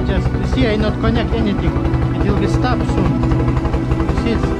Just, you see, I not connect anything. It will be stopped soon. You see, it's